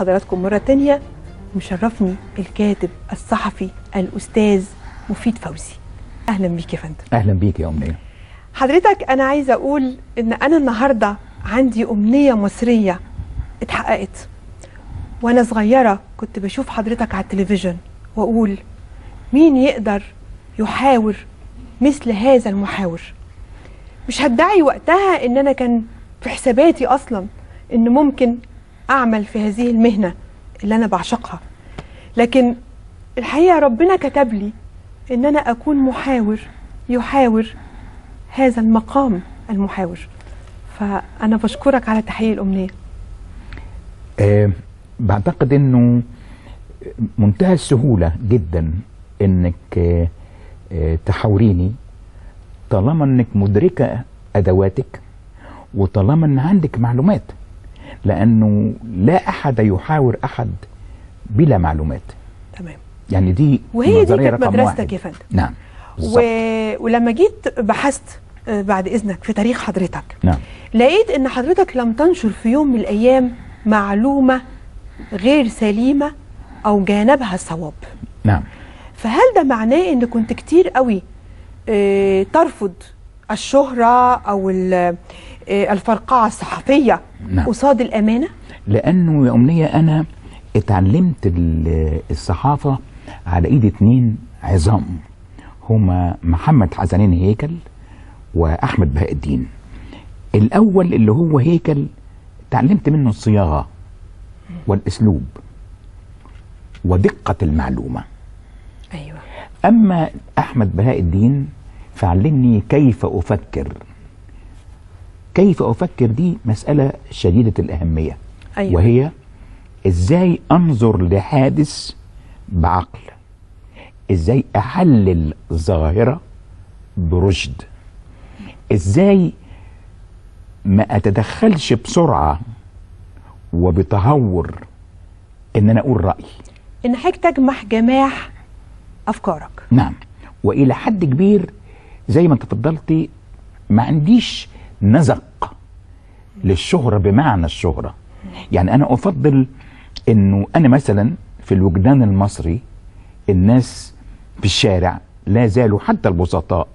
بحضراتكم مرة تانية. مشرفني الكاتب الصحفي الأستاذ مفيد فوزي. أهلا بيك يا فندم. أهلا بيك يا امنيه حضرتك أنا عايزة أقول إن أنا النهاردة عندي أمنية مصرية اتحققت. وأنا صغيرة كنت بشوف حضرتك على التلفزيون وأقول مين يقدر يحاور مثل هذا المحاور؟ مش هدعي وقتها إن أنا كان في حساباتي أصلا إن ممكن أعمل في هذه المهنة اللي أنا بعشقها. لكن الحقيقة ربنا كتب لي إن أنا أكون محاور يحاور هذا المقام المحاور. فأنا بشكرك على تحقيق الأمنية. أه بعتقد إنه منتهى السهولة جدا إنك أه أه تحاوريني. طالما إنك مدركة أدواتك وطالما إن عندك معلومات لأنه لا أحد يحاور أحد بلا معلومات. تمام. يعني دي وهي دي كانت مدرستك. يا فندم. نعم و... ولما جيت بحثت آه، بعد إذنك في تاريخ حضرتك نعم. لقيت إن حضرتك لم تنشر في يوم من الأيام معلومة غير سليمة أو جانبها الصواب نعم. فهل ده معناه إن كنت كتير قوي آه، ترفض الشهرة أو ال- آه، الفرقعة الصحفية. نعم. قصاد الأمانة؟ لأنه يا أمنية أنا اتعلمت ال- الصحافة على إيد اتنين عظام. هما محمد حسنين هيكل وأحمد بهاء الدين. الأول اللي هو هيكل اتعلمت منه الصياغة والأسلوب ودقة المعلومة. أيوه. أما أحمد بهاء الدين فعلمني كيف أفكر. كيف أفكر دي مسألة شديدة الأهمية. أيوة. وهي إزاي أنظر لحادث بعقل؟ إزاي أحلل ظاهرة برشد؟ إزاي ما أتدخلش بسرعة وبتهور إن أنا أقول رايي إن حضرتك تجمح جماح أفكارك. نعم. وإلى حد كبير زي ما انت تفضلتي ما عنديش نزق للشهرة بمعنى الشهرة. يعني أنا أفضل إنه أنا مثلا في الوجدان المصري الناس في الشارع لا زالوا حتى البسطاء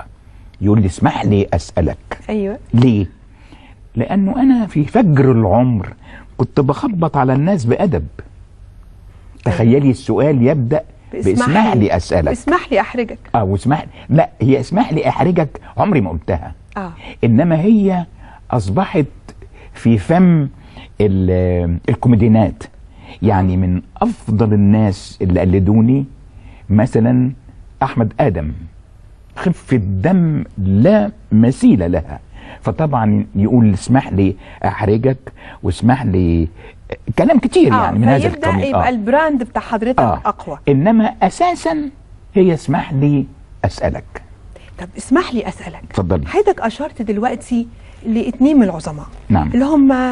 يقول لي اسمح لي أسألك. أيوه. ليه؟ لأنه أنا في فجر العمر كنت بخبط على الناس بأدب. تخيلي السؤال يبدأ باسمح لي أسألك. اسمح لي أحرجك. آه واسمح لا هي اسمح لي أحرجك عمري ما قلتها. آه. إنما هي أصبحت في فم ال- الكوميدينات يعني من أفضل الناس اللي قلدوني مثلا أحمد آدم. خفة دم لا مثيل لها. فطبعا يقول اسمح لي أحرجك واسمح لي كلام كتير آه يعني من هذا القبيل يبقى آه. البراند بتاع حضرتك آه. أقوى. إنما أساسا هي اسمح لي أسألك. طب اسمح لي أسألك. اتفضلي. حضرتك أشرت دلوقتي لاتنين من العظماء نعم. اللي هم